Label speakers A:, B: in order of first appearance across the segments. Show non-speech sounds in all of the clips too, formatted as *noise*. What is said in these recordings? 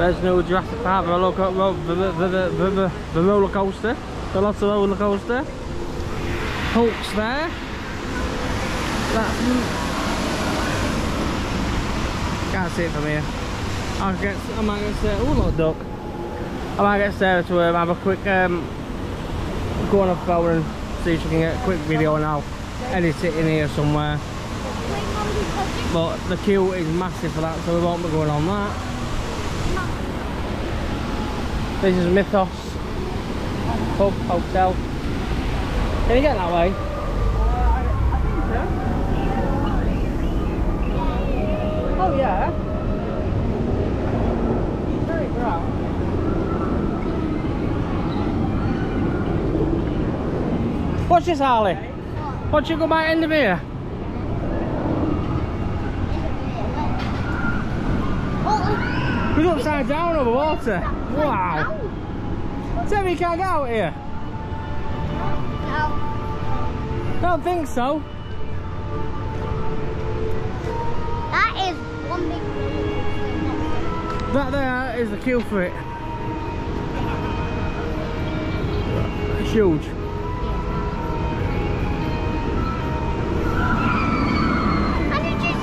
A: There's no Jurassic Park the roller, ro- the, the, the, the, the, the roller coaster. The lots of roller coaster. Hulk's there. That's can't see it from here. I get I might get Sarah. Oh look duck. I might get Sarah to um, have a quick um go on her phone and see if she can get a quick video now. Edit it in here somewhere. But the queue is massive for that so we won't be going on that. This is Mythos Pub Hotel. Can you get that way? Oh yeah. What's this, Harley? What you go back in the beer?
B: Oh,
A: We're upside down over water. Wow. Tell me you can't get out here.
B: no.
A: Don't think so.
B: That is one big
A: That there is the queue for it. It's huge.
B: Just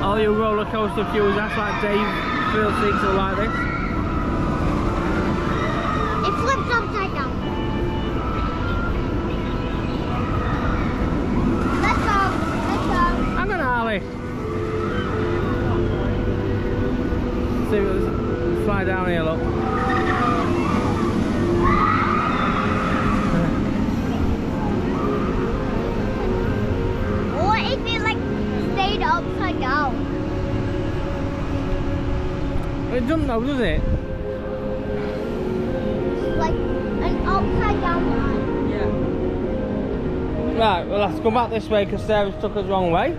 B: oh,
A: All your roller coaster queues, that's like Dave Thrill Seeks are like this.
B: it flips upside down. Let's go. Let's go.
A: Hang on, Harley. See, fly down here, look.
B: Or if it like stayed upside down.
A: It doesn't does it?
B: Like an upside down line.
A: Yeah. Right, we'll to come back this way because Sarah's took us wrong way.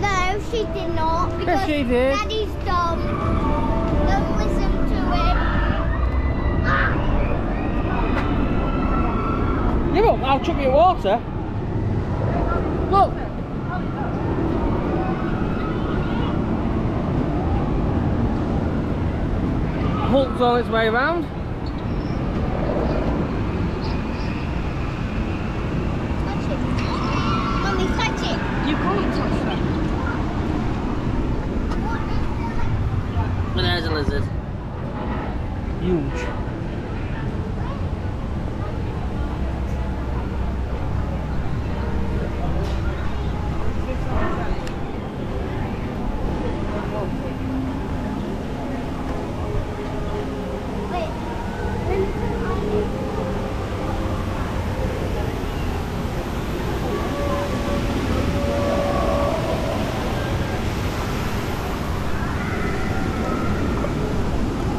B: No, she did not. Because
A: she did.
B: Daddy's dumb. Don't listen to it. Ah,
A: Give up, I'll chuck you water. Look. Hulk's on its way around.
B: touch it. Mommy, touch it.
C: You can't touch that.
A: There's a lizard. Huge.
B: Wait. Let me try it.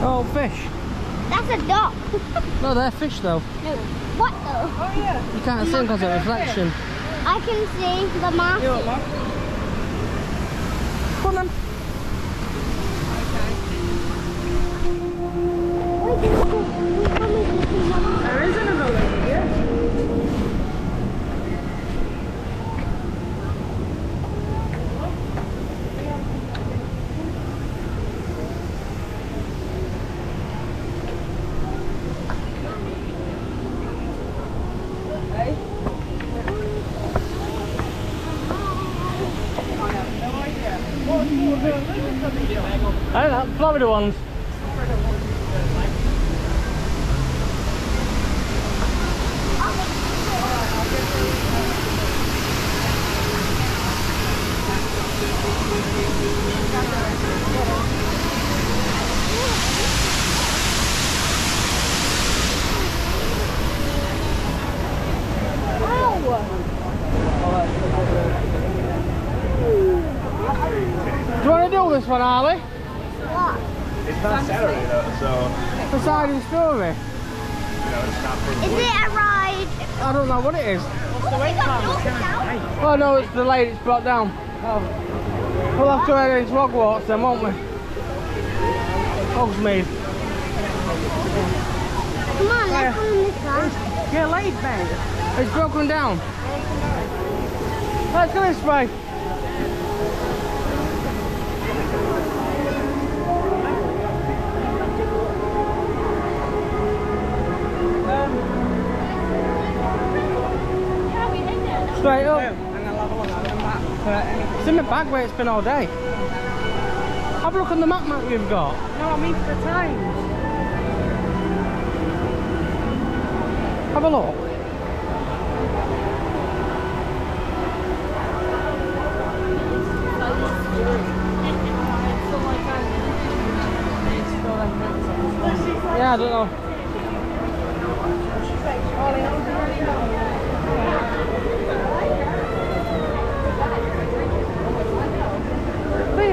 A: Oh, fish.
B: That's a duck.
A: No, they're fish though.
B: no. What though?
C: Oh yeah.
A: You can't see them because of reflection.
B: I can see the mask.
C: You want one?
A: Come on then.
C: There is another lady, yeah.
A: I don't Oh no, it's the lady that's blocked down. Oh. We'll have to head into Hogwarts then, won't we? Hogsmeade.
B: Come on, let's go on this side.
C: Yeah, late, mate.
A: It's broken down. Let's go this way. straight up back where it's been all day. Have a look on the map map you've got.
C: No, I mean for the times.
A: Have a look. Yeah, I don't know.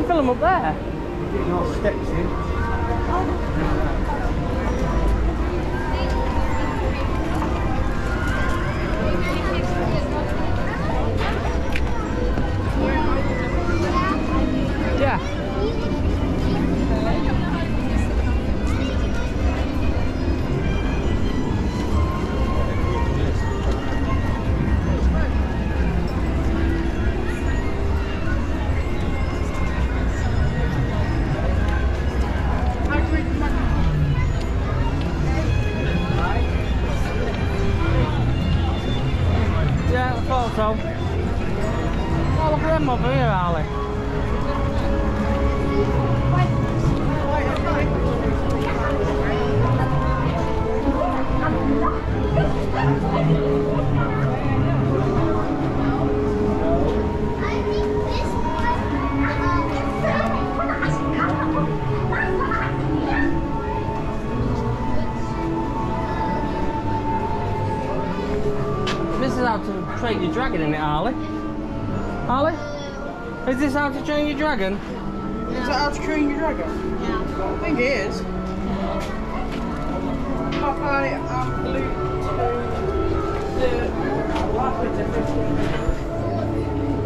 A: Them up there.
D: Getting all steps in.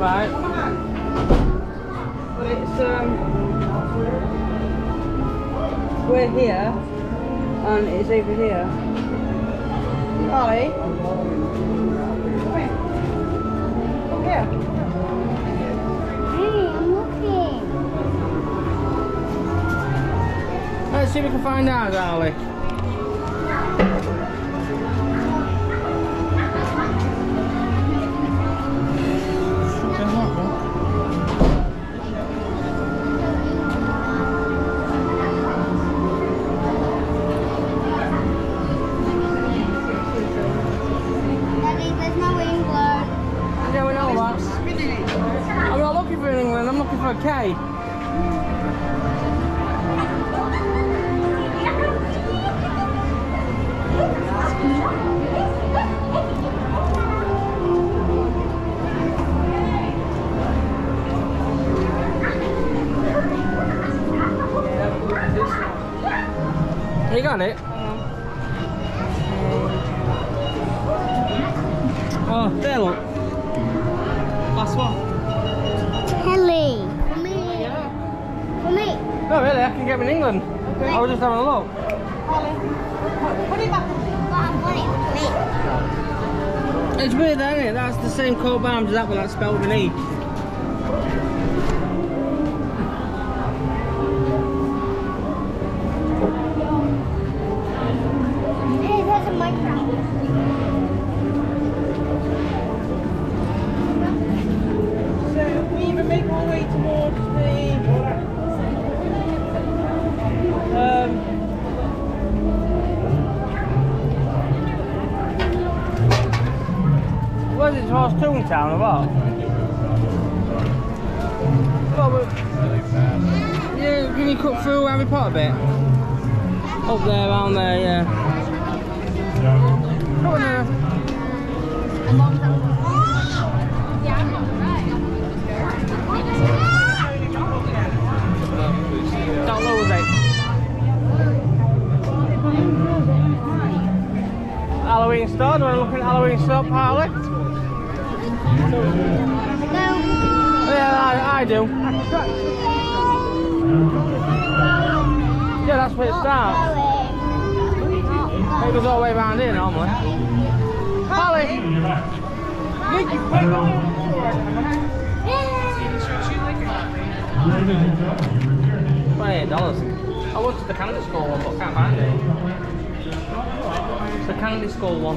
A: Right.
C: But it's um we're here and it's over here. Ollie. Come here. Look here.
B: Hey, I'm looking.
A: Let's see if we can find out, Harley. K. You got it? Can get them in England. I was just having a look.
C: Put it back.
B: But I want it for me.
A: It's weird, isn't it? That's the same coat arms as that, but that's spelled an E. what? Well, we- yeah, can you cut through Harry Potter bit? Up there, around there, yeah. Come on now. Don't lose it. Halloween store, do you want to look at Halloween store, Harley? Yeah, I, I do. Yeah, that's where it starts. It goes all the way around here normally. Holly! Twenty-eight dollars. I went to the Canada School one, but can't find it. It's the Canada School one.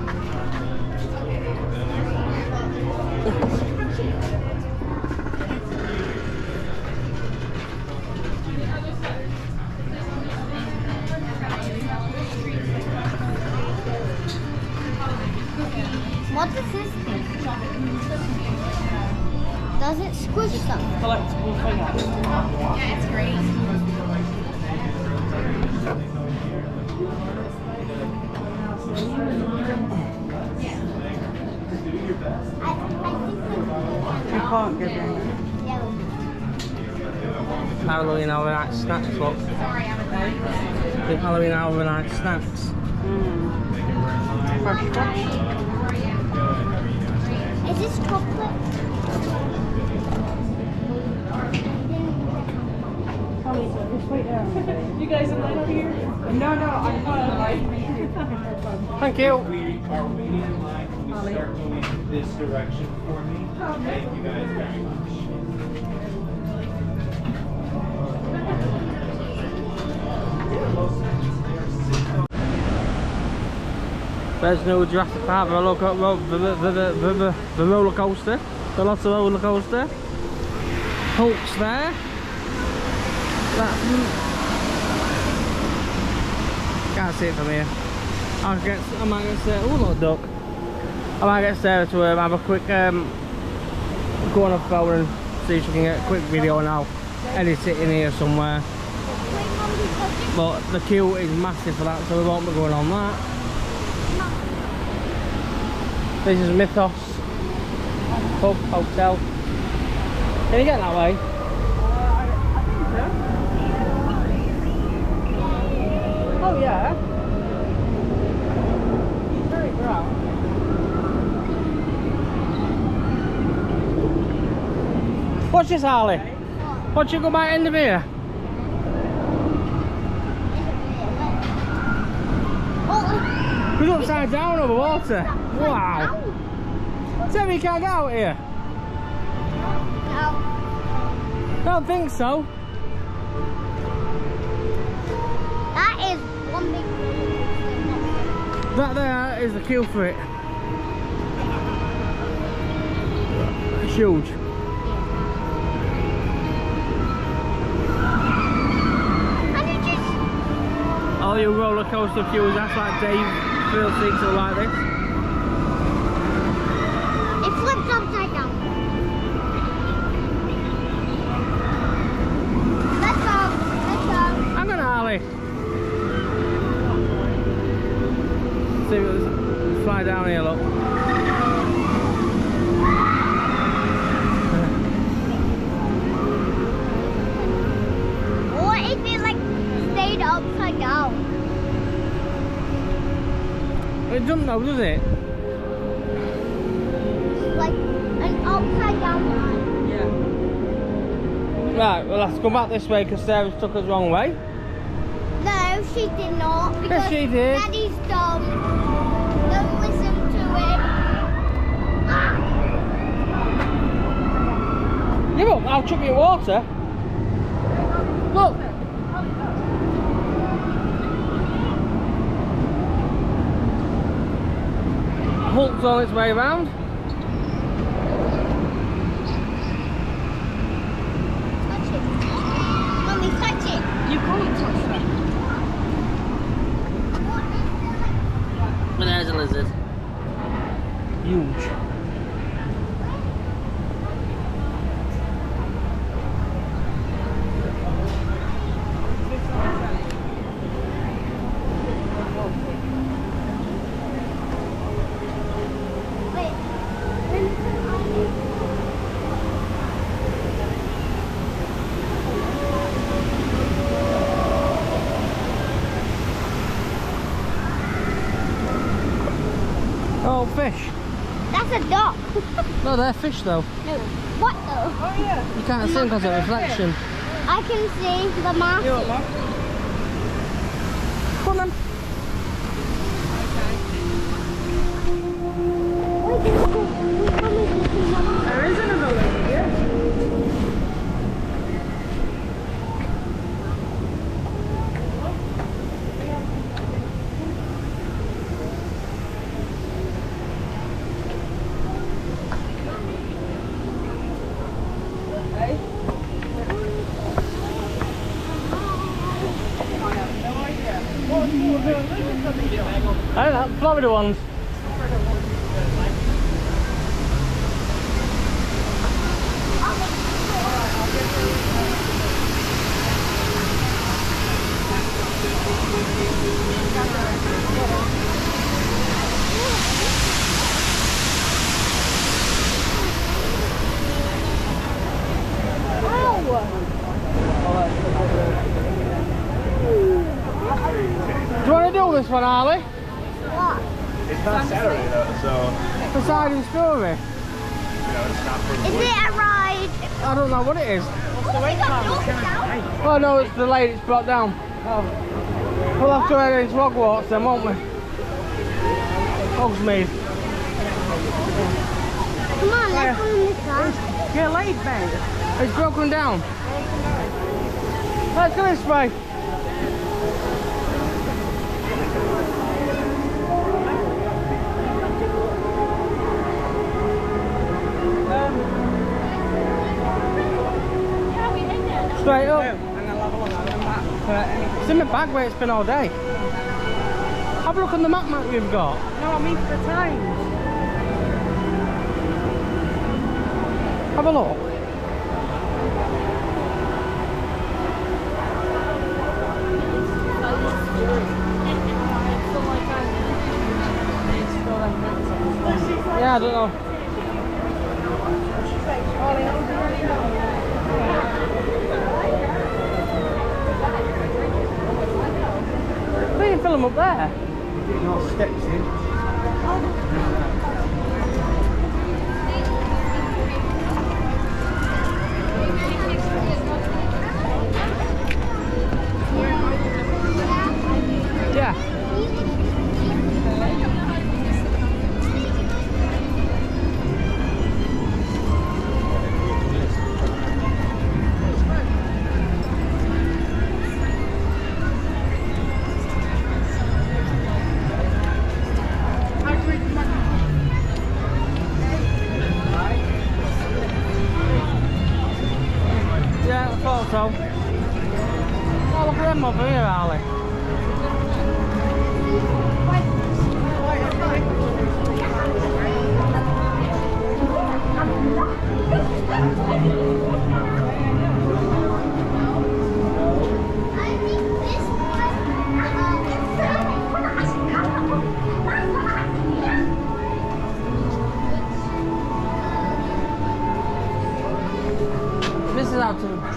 A: Halloween overnight snacks, look. The Halloween overnight snacks.
C: Fresh, fresh.
B: Is this chocolate? *laughs*
C: You guys in line over here? No, no, I'm not in.
A: Thank you.
E: We are waiting in line. Can we start going this direction for me? Oh, Thank you guys very much.
A: There's no Jurassic Park, roller, ro- the, the, the, the, roller coaster. The lots of roller coaster. Hulk's there. That, can't see it from here. I get, I might get Sarah, oh look duck. I might get Sarah to um, have a quick um, go on her phone and see if she can get a quick video and I'll edit it in here somewhere. But the queue is massive for that so we won't be going on that. This is Mythos Pub Hotel. Can you get that way?
C: Uh, oh, yeah. He's very brown.
A: Watch this Harley. Watch you go by in the beer.
B: Oh, uh,
A: He's upside down over water. Wow. Me can't get out here.
B: no.
A: Don't think so.
B: That is one big
A: That there is the queue for it. It's huge. All oh, you roller coaster queues, that's like Dave Phil thinks will like this.
B: it flips upside down. Let's go. Let's go.
A: I'm gonna Harley. See what's fly down here look.
B: Or if it like stayed upside down.
A: Know, does it?
B: Like an upside down line.
C: Yeah.
A: Right, well let's come back this way because Sarah's took us wrong way.
B: No, she did not. Because
A: she did.
B: Daddy's dumb. Don't listen to him. Ah!
A: Yeah, but I'll chuck you water. Look. Hulk's on its way around.
B: Touch it. Mommy, touch it.
C: You can't touch that.
A: But there's a lizard. Huge.
B: Wait,
A: No, they're fish though.
B: No. What though?
C: Oh yeah.
A: You can't see them because of reflection.
B: I can see the mask.
C: You want one?
A: Come on then.
C: There is another lady here.
A: I Florida ones. Do you want to do this one, Harley?
B: What?
D: It's Saturday though, so
A: The siding story?
D: you know it's not for
B: Is it a ride?
A: I don't know what it is.
B: What's the wait time?
A: Oh no, it's delayed, it's brought down. Oh. We'll have to head into Hogwarts then, won't we? Hogsmeade.
B: Come on, let's go in this car.
C: You're late, babe.
A: It's broken down. Let's go this way.
C: For anything.
A: It's in my bag where it's been all day. Have a look on the map map we've got.
C: No, I mean for the times.
A: Have a look. Yeah, I don't know. Fill them up there.
D: getting all steps in.
A: Yeah,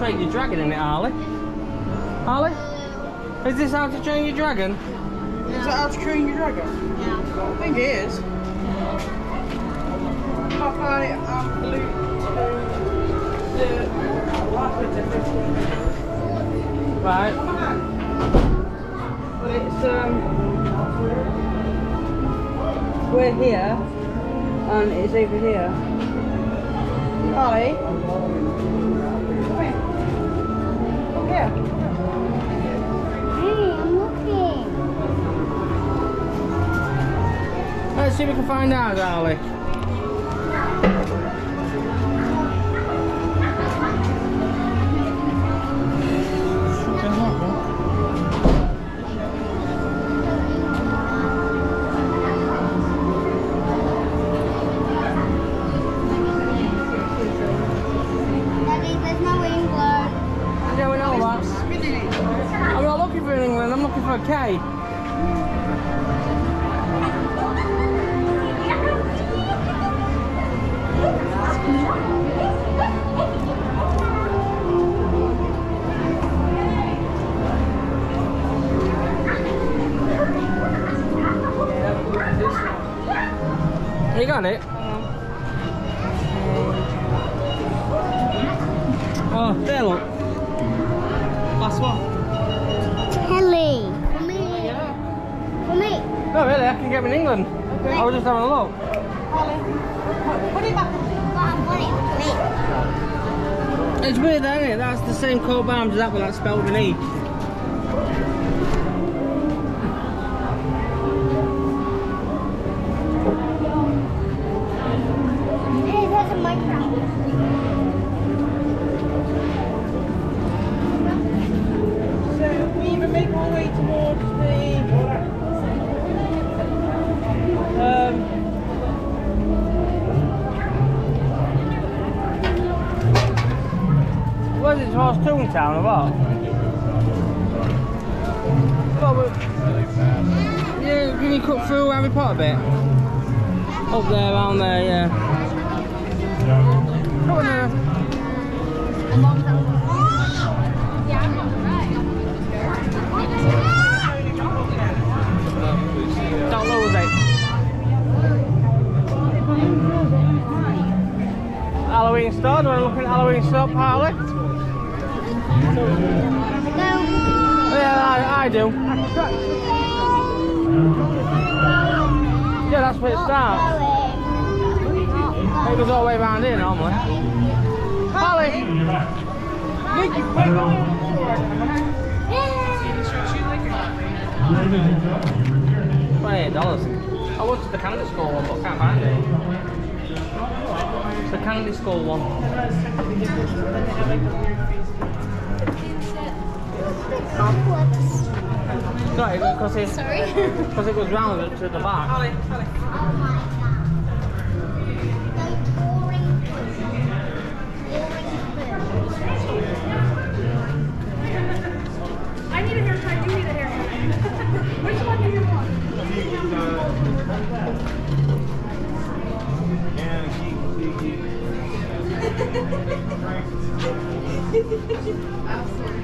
A: train your dragon in it, Harley. Harley? Is this how to train your dragon?
C: Is that how to train your dragon?
B: Yeah.
C: I think it is. If I am
A: Right.
C: But it's um we're here and it's over here. Ollie. Come here. Come here.
B: Hey, I'm looking.
A: Let's see if we can find out, Harley. Weird, it? That's the same of arms as that, but that's spelled with an E.
C: towards
A: Toontown or what? Well, we- yeah, can you cut through Harry Potter bit? Up there, around there, yeah. Come on there. Don't lose it. Halloween store, do you want to look at Halloween store, Harley? Yeah, I, I do. Yeah, that's where it starts. It goes all the way around here normally. Holly! Twenty-eight dollars. I went to the candy store one, but can't find it. It's the candy store one. No, because it, because it was round to the back.
C: I need a haircut, you need a haircut. *laughs* Which one do you want?
B: What *laughs*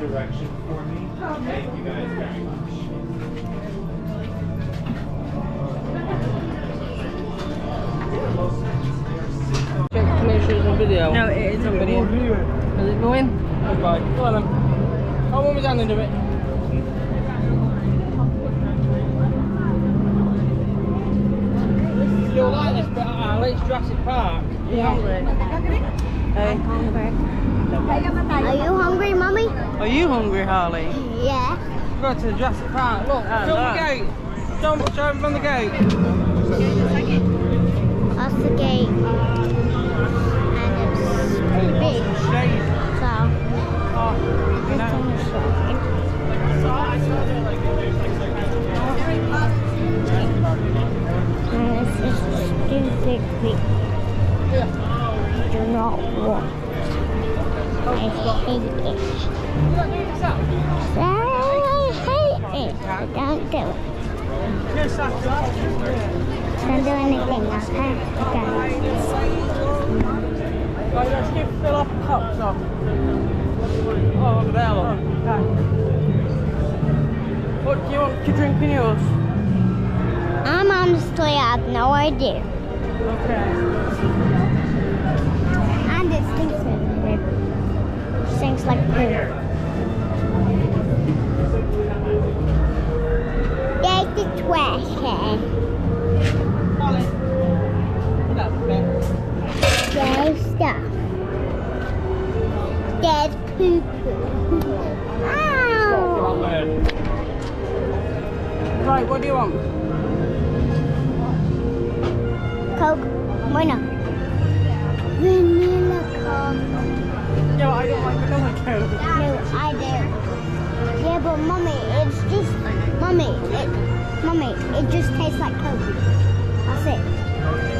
E: direction for me? Thank you guys very much.
A: Check to make sure it's on video.
C: No, it is on video.
A: Is it going? Right, go on then. Oh, when we down into it. You'll like this, but uh, it's Jurassic Park.
C: Yeah. Hey,
B: Are you hungry, Mummy?
C: are you hungry, Harley?
B: Yeah.
A: Go to the Jurassic Park. Look,
C: Ah,
A: show
C: look.
A: the gate. Don't show from the gate.
B: That's the gate. And it's pretty big. So, this thing is so big. And this is stupid big. I do not want. I hate it. I hate it. I don't do it. Don't do anything, okay? Okay.
A: Right, let's give Phil up a cup, so. Oh, over there, look. What do you want to drink in yours?
B: I'm honestly, I have no idea.
A: Okay.
B: And it stinks in Stinks like poo. There's the trash can.
A: Molly. That's a bit.
B: There's stuff. There's poo poo. Ow!
A: Right, what do you want?
B: Coke. Why
A: No, I don't like vanilla coke.
B: No, I do. Yeah, but mummy, it's just, mummy, it, mummy, it just tastes like Coke. That's it.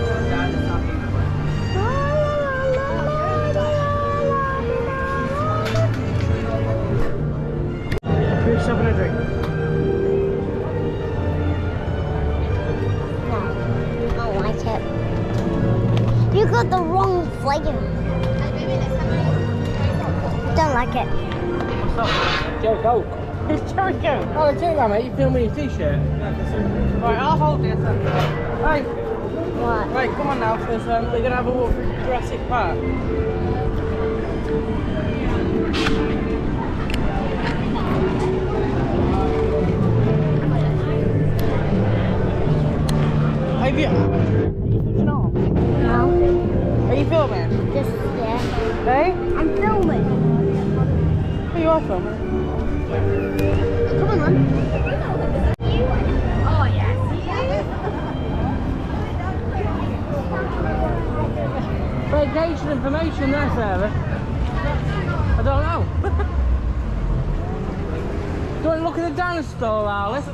B: Don't like it.
A: What's up? Joe Coke. It's Joe Coke. Oh, take that, mate. You film me your t-shirt. Right, I'll hold this. then. Hey,
B: What?
A: right, come on now, because um, we're going to have a walk through Jurassic Park. Have you... Are you switching off?
B: No.
A: Are you filming?
B: Just, yeah.
A: Hey?
B: I'm filming.
A: Are filming.
B: Come on, man. Oh, yes.
A: Vacation information there, Sarah. I don't know. *laughs* Do you want to look at the dinosaur, Alice?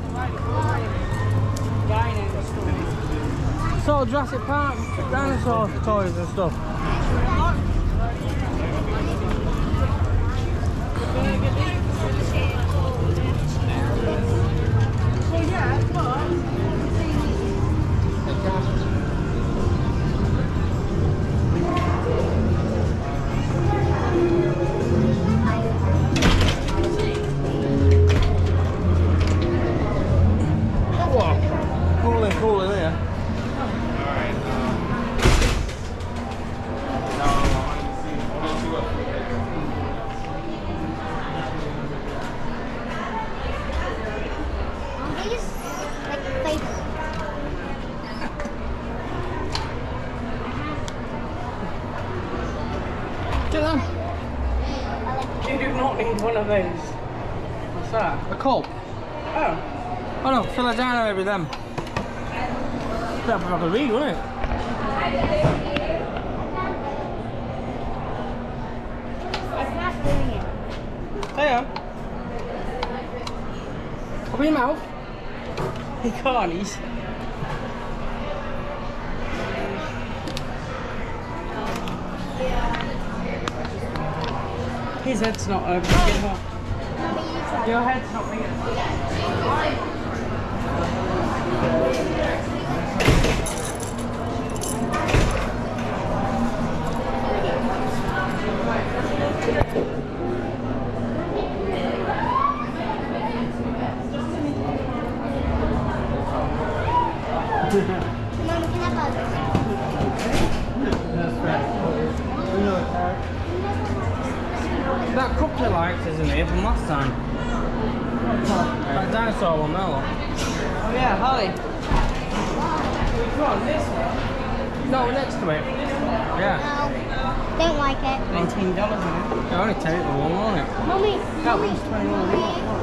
A: Sort of Jurassic Park dinosaur toys and stuff. Get them. You do not need one of those. What's that? A culp. Oh. Oh no, fill it down over them. That'd be like a wouldn't it?
B: Not doing
A: um. Open your mouth. He can't, he's... His head's not big enough. Your head's not big enough. That cup you liked, isn't it, from last time? That dinosaur one, that one. Oh yeah, Holly. Which one? This one? No, next to it. Yeah.
B: No. Don't like it.
A: $19 in it. You only take the one, won't it?
B: Mommy.
A: That
B: mommy,
A: one's 21.
B: Mommy.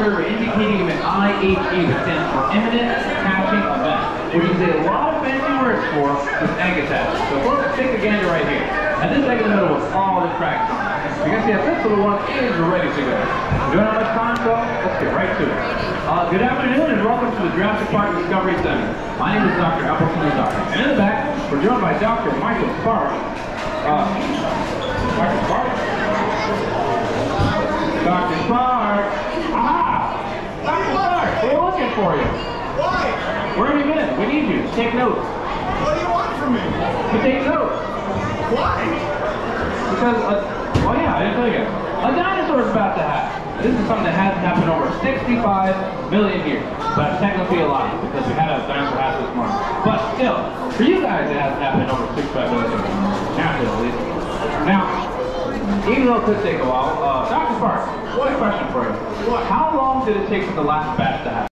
F: Longitude on server indicating an IHE, stands for Imminent Hatching Event, which is a lot of fancy words for this egg attachment. So let's take a gander right here. And this egg in the middle with all the cracks. You can see that this little one is ready to go. We don't have much time, so let's get right to it. Uh, good afternoon and welcome to the Jurassic Park Discovery Center. My name is Dr. Appleton Lazar. And in the back, we're joined by Dr. Michael Spark. Uh, Dr. Spark? Dr. Spark! Aha! Dr. Spark, we're looking for you.
D: Why?
F: Where have you been? We need you. Take notes.
D: What do you want from me?
F: To take notes.
D: Why?
F: Because, uh, well, yeah, I didn't tell you. A dinosaur is about to happen. This is something that hasn't happened over 65 million years. But technically a lot, because we had a dinosaur hatch this morning. But still, for you guys, it hasn't happened over 65 million years. Naturally, at least. Now, even though it could take a while, uh, Dr. Sparks, one question for you. How long did it take for the last batch to happen?